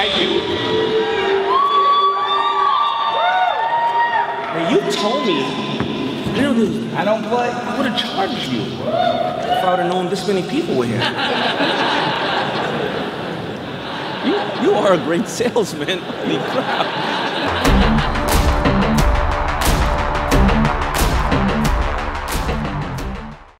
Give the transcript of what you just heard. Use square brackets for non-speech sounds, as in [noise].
Thank you. Now you told me, I don't play, I would have charged you if I would have known this many people were here. [laughs] you, you are a great salesman. Holy crap.